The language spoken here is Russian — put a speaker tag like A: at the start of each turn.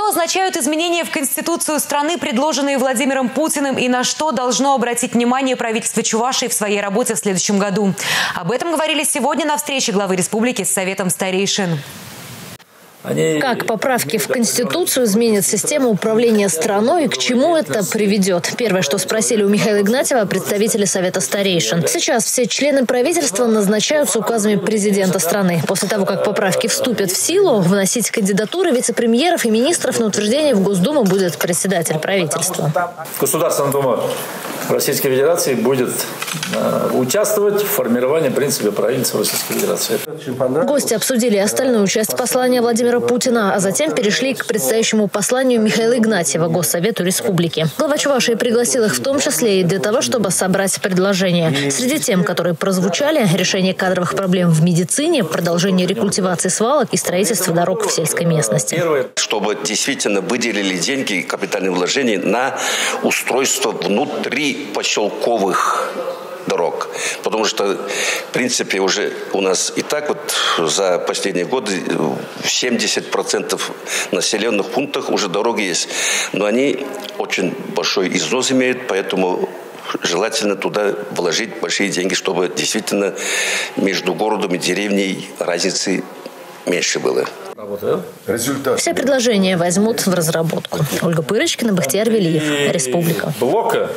A: Что означают изменения в Конституцию страны, предложенные Владимиром Путиным, и на что должно обратить внимание правительство Чувашии в своей работе в следующем году? Об этом говорили сегодня на встрече главы республики с Советом старейшин.
B: Как поправки в Конституцию изменят систему управления страной и к чему это приведет? Первое, что спросили у Михаила Игнатьева представители Совета старейшин. Сейчас все члены правительства назначаются указами президента страны. После того, как поправки вступят в силу, вносить кандидатуры вице-премьеров и министров на утверждение в Госдуму будет председатель правительства.
C: Государственная дума Российской Федерации будет э, участвовать в формировании принципа правительства Российской Федерации.
B: Гости обсудили остальную часть послания Владимира Путина, а затем перешли к предстоящему посланию Михаила Игнатьева Госсовету Республики. Глава Чувашии пригласил их в том числе и для того, чтобы собрать предложения. Среди тем, которые прозвучали, решение кадровых проблем в медицине, продолжение рекультивации свалок и строительство дорог в сельской местности.
D: Чтобы действительно выделили деньги, капитальные вложения на устройство внутри поселковых дорог. Потому что, в принципе, уже у нас и так вот за последние годы 70% населенных пунктах уже дороги есть. Но они очень большой износ имеют, поэтому желательно туда вложить большие деньги, чтобы действительно между городом и деревней разницы меньше было.
B: Результат. Все предложения возьмут в разработку. Ольга Пырочкина, Бахтияр Велиев. Республика.
C: Блока